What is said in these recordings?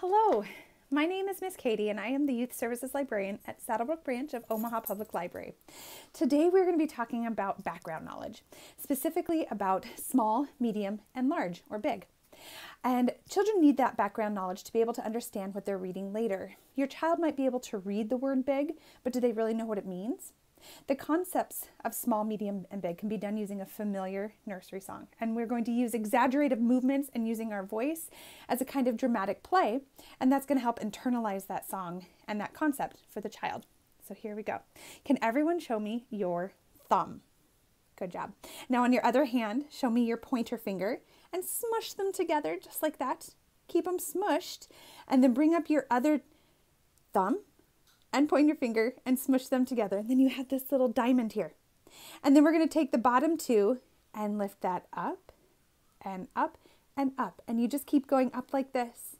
Hello, my name is Miss Katy and I am the Youth Services Librarian at Saddlebrook Branch of Omaha Public Library. Today we're going to be talking about background knowledge, specifically about small, medium, and large or big. And children need that background knowledge to be able to understand what they're reading later. Your child might be able to read the word big, but do they really know what it means? The concepts of small, medium, and big can be done using a familiar nursery song. And we're going to use exaggerated movements and using our voice as a kind of dramatic play. And that's going to help internalize that song and that concept for the child. So here we go. Can everyone show me your thumb? Good job. Now on your other hand, show me your pointer finger and smush them together just like that. Keep them smushed and then bring up your other thumb and point your finger and smush them together. And then you have this little diamond here. And then we're going to take the bottom two and lift that up and up and up. And you just keep going up like this.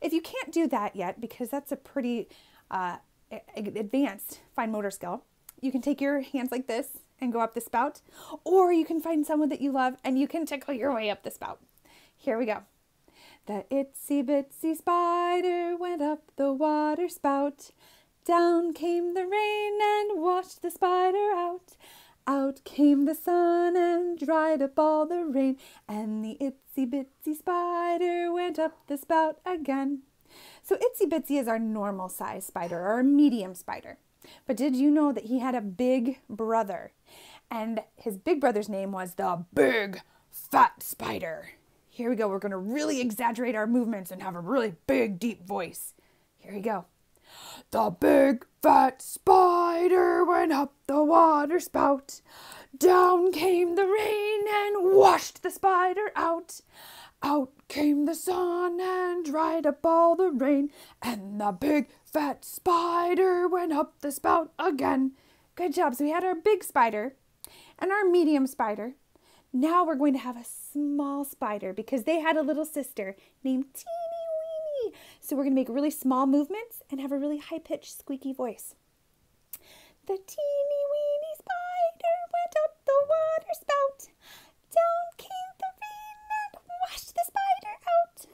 If you can't do that yet, because that's a pretty uh, advanced fine motor skill, you can take your hands like this and go up the spout, or you can find someone that you love and you can tickle your way up the spout. Here we go. The itsy bitsy spider went up the water spout. Down came the rain and washed the spider out. Out came the sun and dried up all the rain, and the itsy bitsy spider went up the spout again. So itsy bitsy is our normal size spider or a medium spider. But did you know that he had a big brother? And his big brother's name was the big fat spider. Here we go. We're going to really exaggerate our movements and have a really big, deep voice. Here we go. The big fat spider went up the water spout. Down came the rain and washed the spider out. Out came the sun and dried up all the rain. And the big fat spider went up the spout again. Good job. So we had our big spider and our medium spider. Now we're going to have a small spider because they had a little sister named So we're going to make really small movements and have a really high pitched squeaky voice. The teeny weeny spider went up the water spout. Down came the rain and washed the spider out.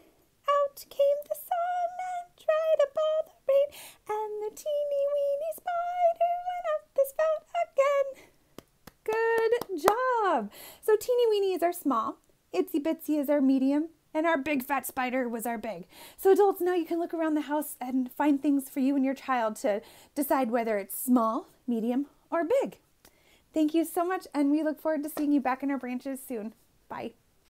Out came the sun and dried up all the rain. And the teeny weeny spider went up the spout again. Good job. So teeny weeny is our small, itsy bitsy is our medium, and our big fat spider was our big. So, adults, now you can look around the house and find things for you and your child to decide whether it's small, medium, or big. Thank you so much, and we look forward to seeing you back in our branches soon. Bye.